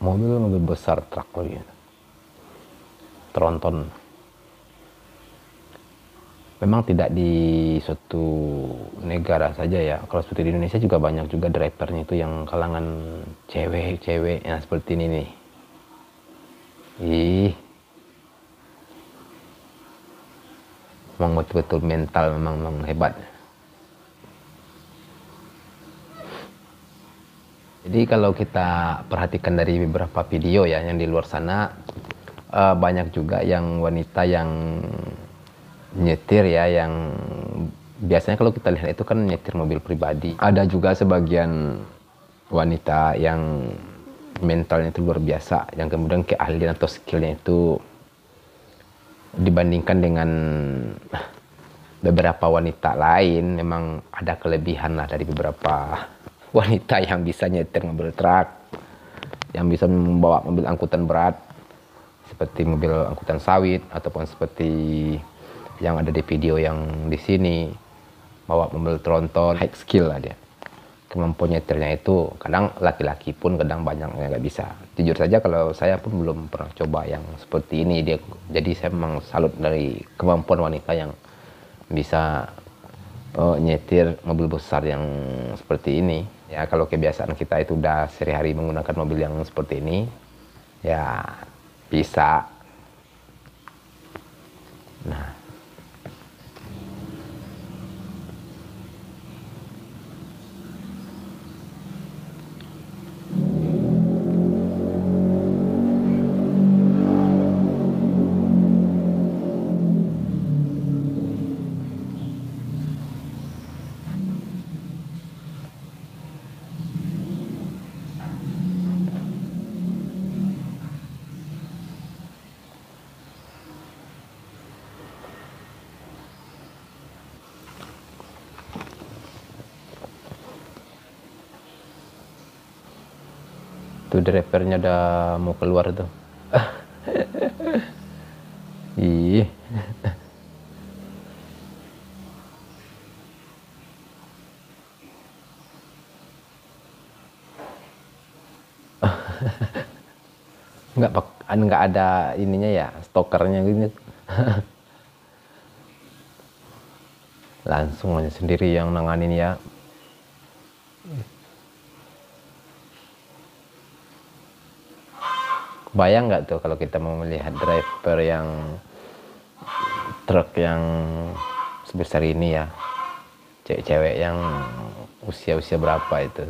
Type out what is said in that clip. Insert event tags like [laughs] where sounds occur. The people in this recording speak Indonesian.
mobil-mobil besar truk lagi tronton. Memang tidak di suatu negara saja ya. Kalau seperti di Indonesia juga banyak juga drivernya itu yang kalangan cewek-cewek yang seperti ini nih. Ih. Memang betul-betul mental memang, memang hebat jadi kalau kita perhatikan dari beberapa video ya yang di luar sana uh, banyak juga yang wanita yang nyetir ya yang biasanya kalau kita lihat itu kan nyetir mobil pribadi. Ada juga sebagian wanita yang mentalnya itu luar biasa, yang kemudian keahlian atau skillnya itu dibandingkan dengan beberapa wanita lain memang ada kelebihan lah dari beberapa wanita yang bisa nyetir mobil truk, yang bisa membawa mobil angkutan berat seperti mobil angkutan sawit ataupun seperti yang ada di video yang di sini bawa mobil tronton. High skill lah dia. Kemampuan nyetirnya itu kadang laki-laki pun kadang banyak yang nggak bisa. Jujur saja kalau saya pun belum pernah coba yang seperti ini. Dia jadi saya memang salut dari kemampuan wanita yang bisa uh, nyetir mobil besar yang seperti ini ya kalau kebiasaan kita itu udah sehari-hari menggunakan mobil yang seperti ini ya bisa. Nah tuh drivernya udah mau keluar tuh. [laughs] Ih. [laughs] Nggak nggak ada ininya ya stokernya gitu. [laughs] Langsung aja sendiri yang nanganin ya bayang nggak tuh kalau kita mau melihat driver yang truk yang sebesar ini ya? Cewek-cewek yang usia-usia berapa itu